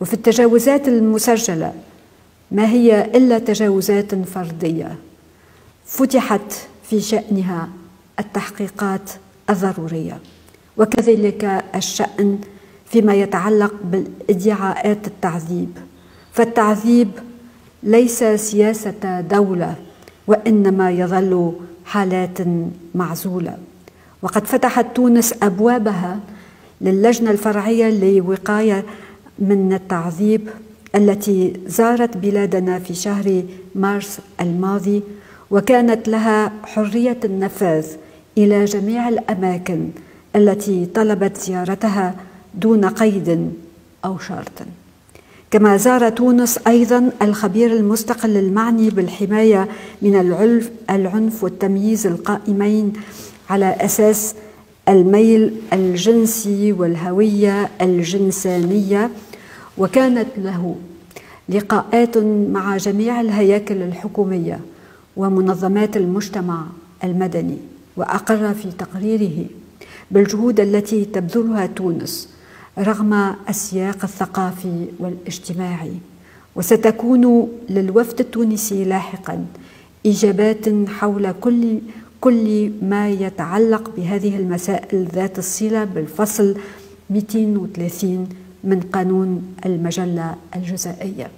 وفي التجاوزات المسجلة ما هي إلا تجاوزات فردية؟ فتحت في شأنها التحقيقات الضرورية وكذلك الشأن فيما يتعلق بالإدعاءات التعذيب. فالتعذيب ليس سياسة دولة وإنما يظل حالات معزولة. وقد فتحت تونس أبوابها للجنة الفرعية لوقاية من التعذيب التي زارت بلادنا في شهر مارس الماضي وكانت لها حرية النفاذ إلى جميع الأماكن التي طلبت زيارتها دون قيد أو شرط. كما زار تونس أيضا الخبير المستقل المعني بالحماية من العنف والتمييز القائمين على أساس الميل الجنسي والهوية الجنسانية وكانت له لقاءات مع جميع الهياكل الحكومية ومنظمات المجتمع المدني وأقر في تقريره بالجهود التي تبذلها تونس رغم السياق الثقافي والاجتماعي. وستكون للوفد التونسي لاحقا إجابات حول كل كل ما يتعلق بهذه المسائل ذات الصلة بالفصل 230 من قانون المجلة الجزائية.